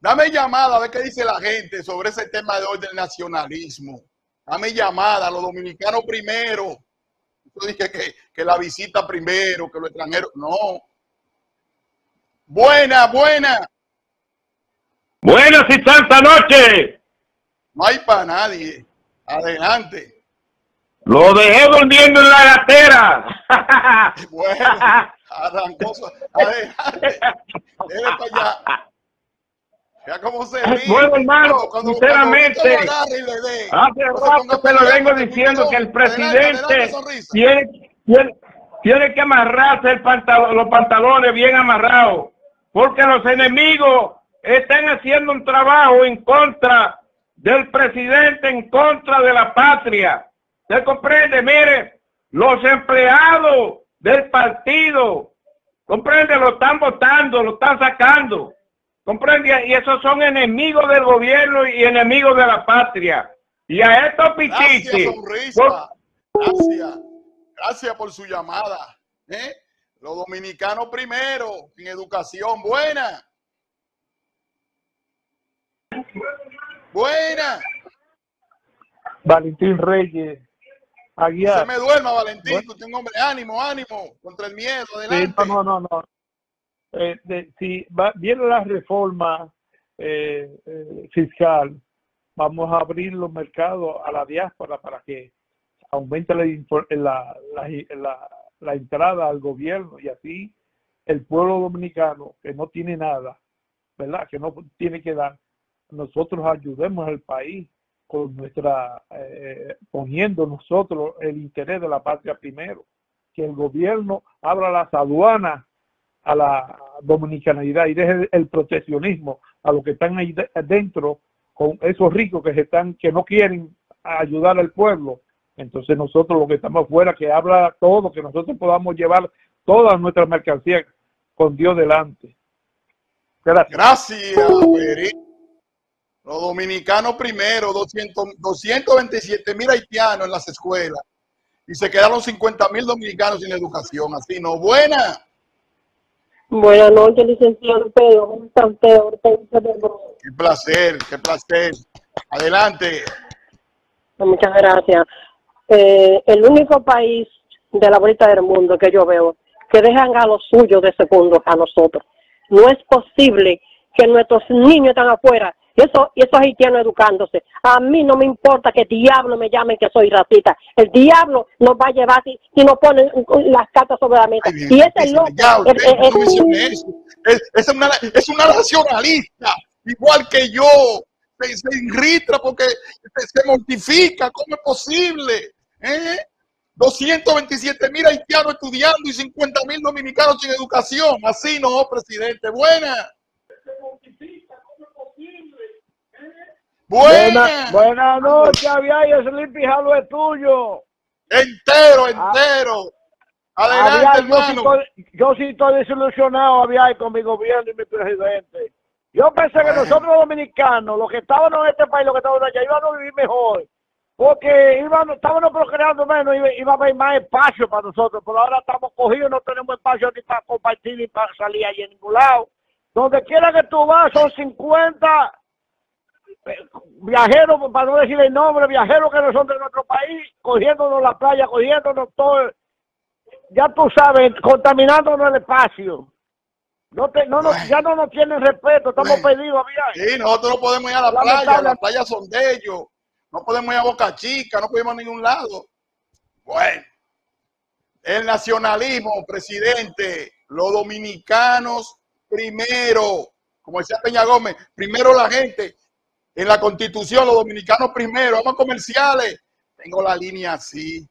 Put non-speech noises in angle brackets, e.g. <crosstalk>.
Dame llamada a ver qué dice la gente sobre ese tema de hoy del nacionalismo. Dame llamada, los dominicanos primero. Yo dije que, que la visita primero, que los extranjeros. No. Buena, buena. Buenas y santa noche. No hay para nadie. Adelante. Lo dejé durmiendo en la gatera. <laughs> Bueno, arrancó. Adelante. Dele para allá. Ya se. Bueno, hermano, Cuando- sinceramente, cuando le dé, Hace rato te lo vengo que diciendo que el adelante, adelante, presidente tiene, tiene, tiene que amarrarse el pantalón, los pantalones bien amarrados, porque los enemigos están haciendo un trabajo en contra del presidente, en contra de la patria. ¿Se comprende? Mire, los empleados del partido, comprende, lo están votando, lo están sacando. ¿Comprende? Y esos son enemigos del gobierno y enemigos de la patria. Y a estos Gracias, pichiches, por-. Gracias. Gracias por su llamada. ¿eh? Los dominicanos primero, en educación. Buena. Buena. Valentín Reyes, No Aguiar. se me duerma, Valentín. Bueno. Usted es un hombre. Ánimo, ánimo. Contra el miedo. Sí, Adelante. no, no, no. no. Eh, de- si va, viene la reforma eh, eh, fiscal, vamos a abrir los mercados a la diáspora para que aumente la, la, la- la entrada al gobierno y así el pueblo dominicano que no tiene nada, ¿verdad? Que no tiene que dar, nosotros ayudemos al país con nuestra, eh, poniendo nosotros el interés de la patria primero, que el gobierno abra las aduanas a la dominicanidad y deje el proteccionismo a los que están ahí de- dentro con esos ricos que están que no quieren ayudar al pueblo entonces nosotros los que estamos afuera que habla todo que nosotros podamos llevar todas nuestras mercancías con Dios delante gracias Gracias. Los dominicanos primero, 200, 227 mil haitianos en las escuelas. Y se quedaron 50 mil dominicanos sin educación. Así, ¿no? Buena. Buenas noches, licenciado Pedro. ¿Cómo está usted? Hortensia. Qué placer, qué placer. Adelante. Muchas gracias. Eh, el único país de la vuelta del mundo que yo veo que dejan a los suyos de segundo a nosotros. No es posible que nuestros niños están afuera y eso y esos haitianos educándose. A mí no me importa que diablo me llamen que soy racista. El diablo nos va a llevar si, si nos ponen las cartas sobre la mesa. Ay, y ese loco, es- es- eso. Es, es una, es una nacionalista, igual que yo. Se, se irrita porque se, se mortifica. ¿Cómo es posible? ¿Eh? 227 mil haitianos estudiando y 50 mil dominicanos sin educación. Así no, presidente. Buena. Buena. buenas noches Aviar ese limpijalo es tuyo Entero, entero. Adelante, Aviar, yo, sí hermano. estoy, yo sí estoy desilusionado, Aviar, con mi gobierno y mi presidente. Yo pensé que nosotros los dominicanos, los que estábamos en este país, los que estábamos allá, íbamos a vivir mejor. Porque íbamos, estábamos procreando menos, iba, iba a haber más espacio para nosotros. Pero ahora estamos cogidos, no tenemos espacio ni para compartir ni para salir allí en ningún lado. Donde quiera que tú vas, son 50 eh, viajeros, para no decir el nombre, viajeros que no son de nuestro país, cogiéndonos la playa, cogiéndonos todo, ya tú sabes, contaminándonos el espacio. No te, no Bueno. ya no nos tienen respeto, estamos Bueno. perdidos, Aviar. Sí, nosotros no podemos ir a la Lamentable. playa, las playas son de ellos. No podemos ir a Boca Chica, no podemos ir a ningún lado. Bueno, el nacionalismo, presidente, los dominicanos primero, como decía Peña Gómez, primero la gente. En la constitución, los dominicanos primero, vamos a comerciales. Tengo la línea así.